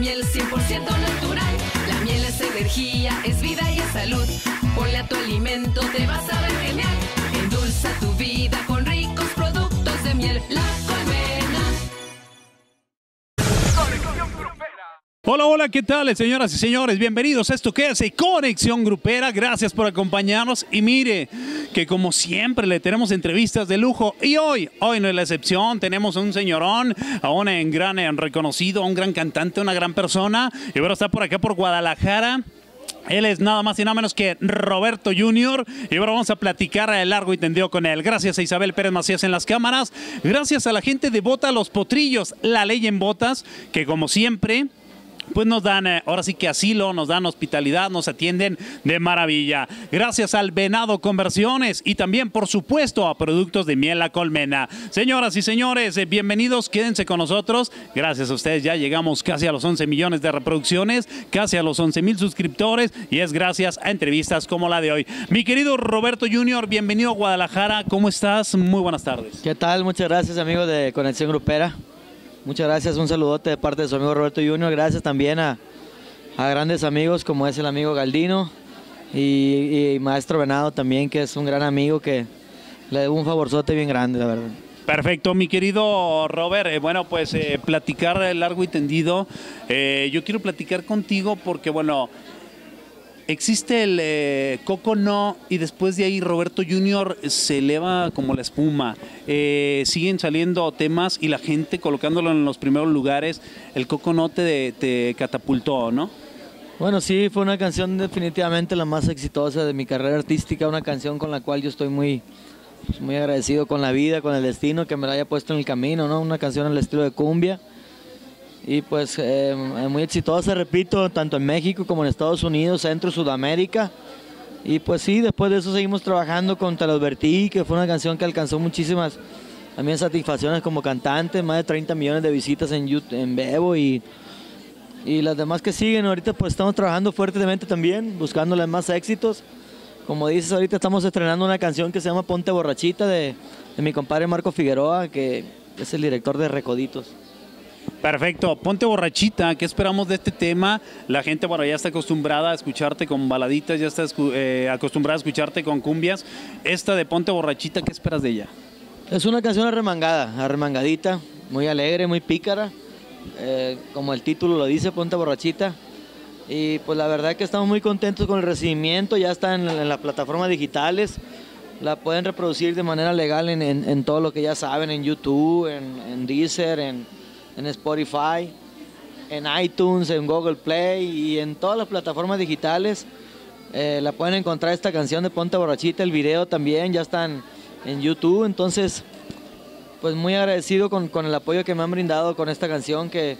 miel 100% natural. La miel es energía, es vida y es salud. Ponle a tu alimento, te vas a Hola, hola, ¿qué tal, señoras y señores? Bienvenidos a esto que es Conexión Grupera. Gracias por acompañarnos. Y mire, que como siempre le tenemos entrevistas de lujo. Y hoy, hoy no es la excepción. Tenemos a un señorón, a un gran reconocido, a un gran cantante, una gran persona. Y bueno, está por acá por Guadalajara. Él es nada más y nada menos que Roberto Junior. Y ahora vamos a platicar a largo y tendido con él. Gracias a Isabel Pérez Macías en las cámaras. Gracias a la gente de Bota Los Potrillos, la ley en botas, que como siempre pues nos dan, eh, ahora sí que asilo, nos dan hospitalidad, nos atienden de maravilla. Gracias al Venado Conversiones y también, por supuesto, a Productos de Miel La Colmena. Señoras y señores, eh, bienvenidos, quédense con nosotros. Gracias a ustedes ya llegamos casi a los 11 millones de reproducciones, casi a los 11 mil suscriptores y es gracias a entrevistas como la de hoy. Mi querido Roberto Junior, bienvenido a Guadalajara. ¿Cómo estás? Muy buenas tardes. ¿Qué tal? Muchas gracias, amigo de Conexión Grupera. Muchas gracias, un saludote de parte de su amigo Roberto Junior. Gracias también a, a grandes amigos como es el amigo Galdino y, Maestro Venado también, que es un gran amigo que le debo un favorzote bien grande, la verdad. Perfecto, mi querido Robert. Eh, bueno, pues eh, platicar largo y tendido. Eh, yo quiero platicar contigo porque, bueno, existe el eh, Coco No y después de ahí Roberto Junior se eleva como la espuma. Eh, siguen saliendo temas y la gente colocándolo en los primeros lugares. El Coco No te, te catapultó, ¿no? Bueno, sí, fue una canción definitivamente la más exitosa de mi carrera artística, una canción con la cual yo estoy muy, pues, muy agradecido con la vida, con el destino que me la haya puesto en el camino, ¿no? Una canción al estilo de cumbia y pues eh, muy exitosa, repito, tanto en México como en Estados Unidos, Centro, Sudamérica. Y pues sí, después de eso seguimos trabajando con Te los que fue una canción que alcanzó muchísimas también satisfacciones como cantante, más de 30 millones de visitas en, YouTube, en Bebo y, y las demás que siguen. Ahorita pues estamos trabajando fuertemente también, buscándole más éxitos. Como dices, ahorita estamos estrenando una canción que se llama Ponte Borrachita de, de mi compadre Marco Figueroa, que es el director de Recoditos. Perfecto, ponte borrachita, ¿qué esperamos de este tema? La gente, bueno, ya está acostumbrada a escucharte con baladitas, ya está eh, acostumbrada a escucharte con cumbias. Esta de ponte borrachita, ¿qué esperas de ella? Es una canción arremangada, arremangadita, muy alegre, muy pícara, eh, como el título lo dice, ponte borrachita. Y pues la verdad que estamos muy contentos con el recibimiento, ya está en, las plataformas digitales, la pueden reproducir de manera legal en, todo lo que ya saben, en YouTube, en Deezer, en en Spotify, en iTunes, en Google Play y en todas las plataformas digitales. Eh, la pueden encontrar esta canción de Ponte Borrachita, el video también, ya están en YouTube. Entonces, pues muy agradecido con, con el apoyo que me han brindado con esta canción que,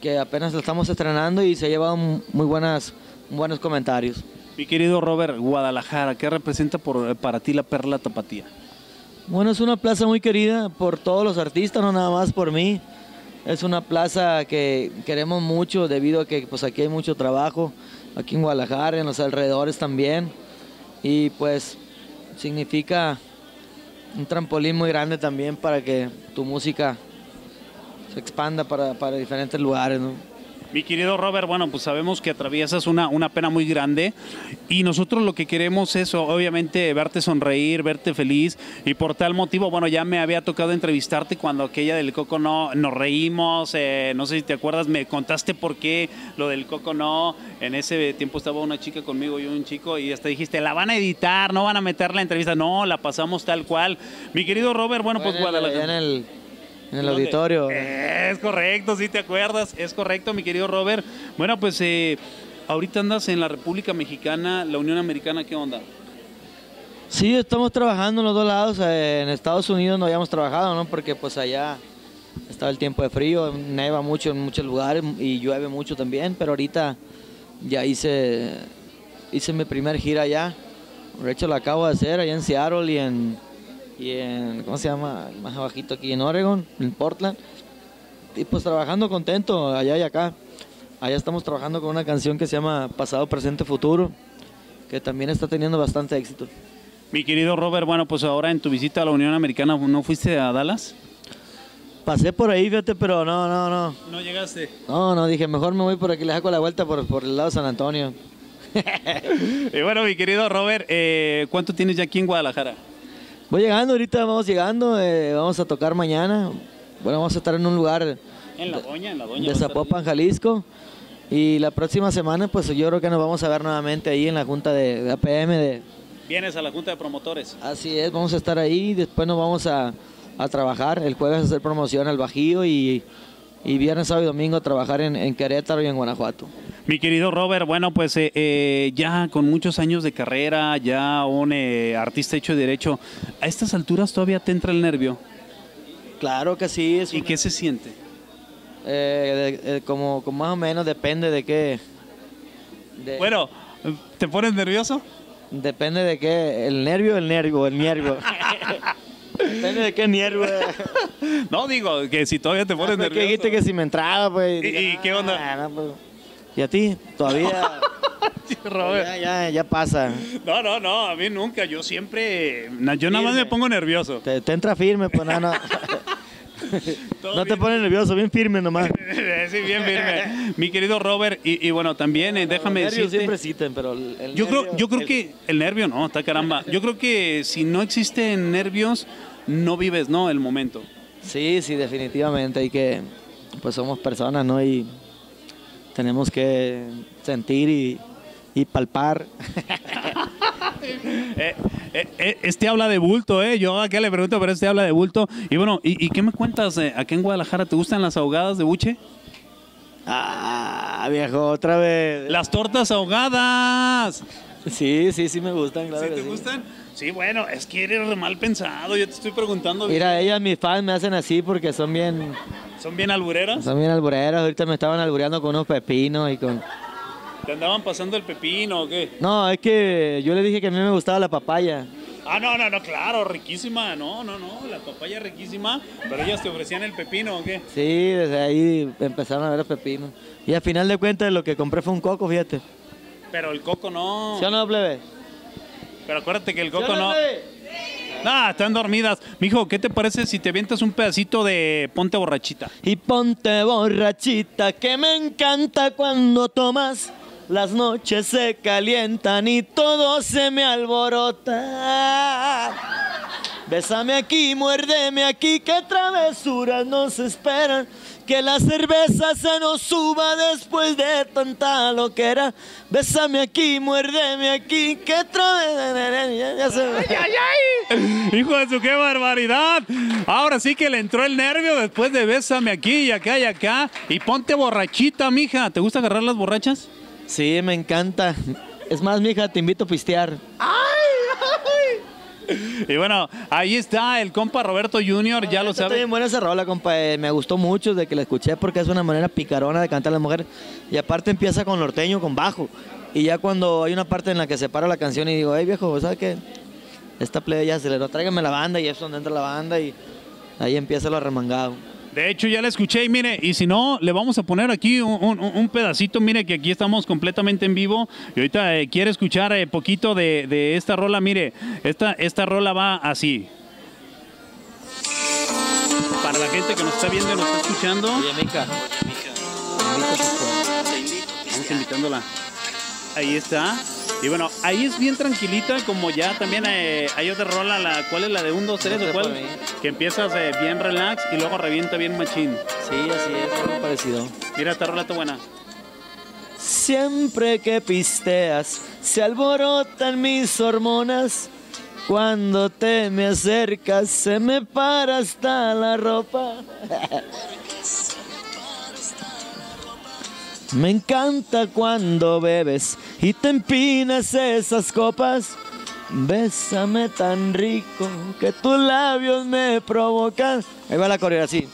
que apenas la estamos estrenando y se ha llevado muy buenas, buenos comentarios. Mi querido Robert, Guadalajara, ¿qué representa por, para ti la Perla Tapatía? Bueno, es una plaza muy querida por todos los artistas, no nada más por mí. Es una plaza que queremos mucho debido a que pues aquí hay mucho trabajo, aquí en Guadalajara, en los alrededores también. Y pues significa un trampolín muy grande también para que tu música se expanda para, para diferentes lugares. Mi querido Robert, bueno, pues sabemos que atraviesas una, una pena muy grande y nosotros lo que queremos es obviamente verte sonreír, verte feliz y por tal motivo, bueno, ya me había tocado entrevistarte cuando aquella del Coco no, nos reímos, eh, no sé si te acuerdas, me contaste por qué lo del Coco no, en ese tiempo estaba una chica conmigo y un chico y hasta dijiste, la van a editar, no van a meter la entrevista, no, la pasamos tal cual. Mi querido Robert, bueno, pues Guadalajara. En el, auditorio. Es correcto, sí te acuerdas, es correcto, mi querido Robert. Bueno, pues eh, ahorita andas en la República Mexicana, la Unión Americana, ¿qué onda? Sí, estamos trabajando en los dos lados. Eh, en Estados Unidos no habíamos trabajado, ¿no? Porque pues allá estaba el tiempo de frío, neva mucho en muchos lugares y llueve mucho también, pero ahorita ya hice, hice mi primer gira allá. De hecho, lo acabo de hacer allá en Seattle y en, y en, ¿cómo se llama? Más abajito aquí en Oregon, en Portland. Y pues trabajando contento allá y acá. Allá estamos trabajando con una canción que se llama Pasado, Presente, Futuro, que también está teniendo bastante éxito. Mi querido Robert, bueno, pues ahora en tu visita a la Unión Americana, ¿no fuiste a Dallas? Pasé por ahí, fíjate, pero no, no, no. No llegaste. No, no, dije, mejor me voy por aquí, le saco la vuelta por, por el lado de San Antonio. Y bueno, mi querido Robert, eh, ¿cuánto tienes ya aquí en Guadalajara? Voy llegando, ahorita vamos llegando, eh, vamos a tocar mañana. Bueno, vamos a estar en un lugar En la doña, en la doña. de Zapopan, Jalisco. Y la próxima semana, pues yo creo que nos vamos a ver nuevamente ahí en la junta de, de APM. De, Vienes a la junta de promotores. así es, vamos a estar ahí. Después nos vamos a, a trabajar. El jueves a hacer promoción al Bajío y, y viernes, sábado y domingo trabajar en, en Querétaro y en Guanajuato. Mi querido Robert, bueno, pues eh, eh, ya con muchos años de carrera, ya un eh, artista hecho y derecho, a estas alturas todavía te entra el nervio. Claro que sí, es ¿Y una- qué se siente? eh, de- eh, como, como más o menos depende de qué. de- Bueno, ¿te pones nervioso? Depende de qué. El nervio, el nervio, el nervio. depende de qué nervio. No, digo, que si todavía te pones Ah, pues, que nervioso. dijiste que si me entraba, pues. ¿Y- qué onda? "Ah, no, pues". ¿Y a ti? Todavía. Sí, Robert. ya, ya, ya pasa. No, no, no, a mí nunca, yo siempre, yo nada más me pongo nervioso. Te, te entra firme, pues nada, no. no te pones nervioso, bien firme nomás. sí, bien firme. Mi querido Robert, y, y bueno, también eh, déjame Los decirte... siempre existen, pero el, el Yo creo, yo creo el- que el nervio, no, está caramba. Yo creo que si no existen nervios, no vives, ¿no? El momento. Sí, sí, definitivamente. Hay que. Pues somos personas, ¿no? Y tenemos que sentir y, y palpar. Eh, este habla de bulto, ¿eh? Yo acá le pregunto, pero este habla de bulto. Y bueno, ¿y, y qué me cuentas? eh, ¿Acá en Guadalajara te gustan las ahogadas de buche? ah, viejo, otra vez. Las tortas ahogadas. Sí, sí, sí me gustan, claro ¿Sí que te sí. gustan? Sí, bueno, es que eres re mal pensado. Yo te estoy preguntando. Mira, ellas, mis fans, me hacen así porque son bien, ¿Son bien albureras? son bien albureros. Ahorita me estaban albureando con unos pepinos y con... ¿Te andaban pasando el pepino o qué? No, es que yo le dije que a mí me gustaba la papaya. Ah, no, no, no, claro, riquísima. No, no, no, la papaya riquísima. Pero ellas te ofrecían el pepino o qué? Sí, desde ahí empezaron a ver los pepinos. Y al final de cuentas lo que compré fue un coco, fíjate. Pero el coco no. ¿Sí o no, plebe? Pero acuérdate que el ¿Sí o coco no. plebe? Ah, están dormidas. Mijo, ¿qué te parece si te avientas un pedacito de ponte borrachita? Y ponte borrachita, que me encanta cuando tomas. Las noches se calientan y todo se me alborota. Bésame aquí, muérdeme aquí, que travesuras nos esperan. Que la cerveza se nos suba después de tanta loquera. Bésame aquí, muérdeme aquí, que travesuras. Ya, ya se- Hijo de su qué barbaridad. Ahora sí que le entró el nervio después de bésame aquí y acá y acá. Y ponte borrachita, mija. ¿Te gusta agarrar las borrachas? Sí, me encanta. Es más, mija, te invito a pistear. Y bueno, ahí está el compa Roberto Junior, ya lo Está sabe. bien buena esa rola, compa. eh, Me gustó mucho de que la escuché porque es una manera picarona de cantar a la mujer. Y aparte empieza con norteño, con bajo. Y ya cuando hay una parte en la que se para la canción y digo, hey viejo, ¿sabes qué? Esta plebe ya aceleró, tráigame la banda y es donde entra la banda y ahí empieza lo remangado. De hecho, ya la escuché y mire, y si no, le vamos a poner aquí un, un- un pedacito. Mire que aquí estamos completamente en vivo. Y ahorita eh, quiere escuchar eh, poquito de, de esta rola. Mire, esta, esta rola va así. Para la gente que nos está viendo y nos está escuchando, Oye, Mica. vamos invitándola. Ahí está. Y bueno, ahí es bien tranquilita, como ya también eh, hay otra rola, la cuál es la de 1, 2, 3 No o cuál, que empiezas eh, bien relax y luego revienta bien machín. Sí, así es, algo parecido. Mira, esta rola está buena. Siempre que pisteas, se alborotan mis hormonas. Cuando te me acercas, se me para hasta la ropa. Me encanta cuando bebes y te empinas esas copas. Bésame tan rico que tus labios me provocan. Ahí va la coreografía así.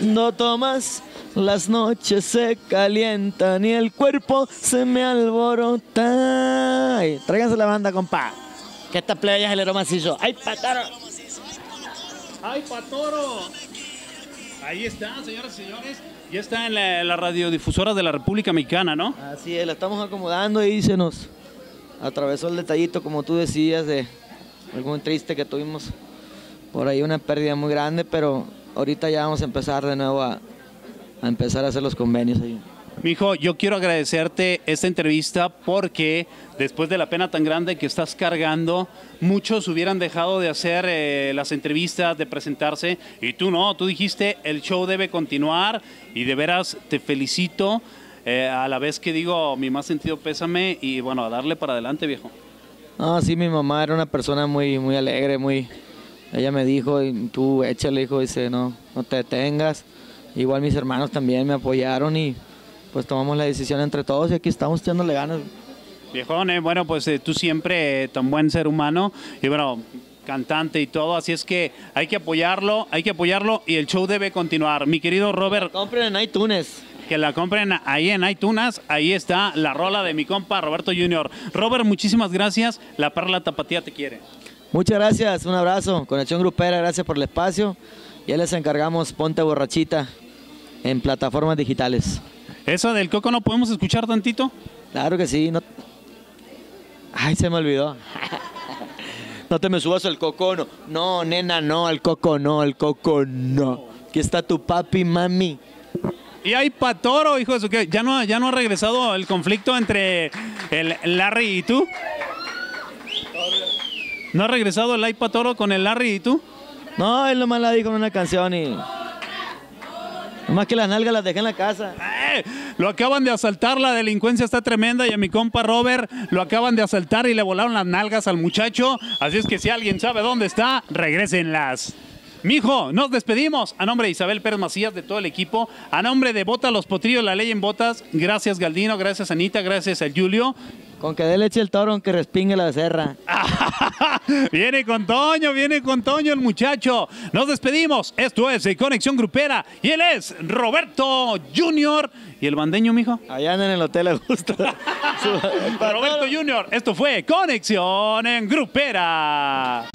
No tomas, las noches se calientan y el cuerpo se me alborota. Ay, tráiganse la banda, compa. Que esta playa es el macizo. ¡Ay, pataro! ¡Ay, Patoro! Ahí está, señoras y señores. Ya está en la, radiodifusora de la República Mexicana, ¿no? Así es, la estamos acomodando y se nos atravesó el detallito, como tú decías, de muy triste que tuvimos por ahí una pérdida muy grande, pero ahorita ya vamos a empezar de nuevo a, a empezar a hacer los convenios ahí. Mijo, yo quiero agradecerte esta entrevista porque después de la pena tan grande que estás cargando, muchos hubieran dejado de hacer eh, las entrevistas, de presentarse, y tú no, tú dijiste el show debe continuar y de veras te felicito. eh, a la vez que digo mi más sentido pésame y bueno, a darle para adelante, viejo. No, sí, mi mamá era una persona muy, muy alegre, muy... Ella me dijo, tú échale, hijo, dice, no, no te detengas. Igual mis hermanos también me apoyaron y pues tomamos la decisión entre todos y aquí estamos echándole ganas. Viejón, eh, bueno, pues eh, tú siempre eh, tan buen ser humano y bueno, cantante y todo, así es que hay que apoyarlo, hay que apoyarlo y el show debe continuar. Mi querido Robert, Compren en iTunes. que la compren ahí en iTunes, ahí está la rola de mi compa Roberto Junior. Robert, muchísimas gracias, la perla tapatía te quiere. Muchas gracias, un abrazo. Conexión Grupera, gracias por el espacio. Ya les encargamos Ponte Borrachita en plataformas digitales. ¿Esa del coco no podemos escuchar tantito? Claro que sí. No... Ay, se me olvidó. No te me subas al coco, no. No, nena, no, al coco no, al coco no. Aquí está tu papi, mami. Y hay Patoro, hijo de su que ya no, ya no ha regresado el conflicto entre el Larry y tú. ¿No ha regresado el iPad Toro con el Larry y tú? No, él nomás la dijo en una canción y. Nomás que las nalgas las dejé en la casa. ¡Eh! Lo acaban de asaltar, la delincuencia está tremenda y a mi compa Robert lo acaban de asaltar y le volaron las nalgas al muchacho. Así es que si alguien sabe dónde está, regrésenlas. Mijo, nos despedimos. A nombre de Isabel Pérez Macías, de todo el equipo. A nombre de Bota Los Potrillos, la ley en botas. Gracias Galdino, gracias Anita, gracias a Julio. Con que dé leche el toro, aunque respingue la becerra. viene con Toño, viene con Toño el muchacho. Nos despedimos. Esto es Conexión Grupera. Y él es Roberto Junior. ¿Y el bandeño, mijo? Allá en el hotel Augusto. Roberto Junior. Esto fue Conexión en Grupera.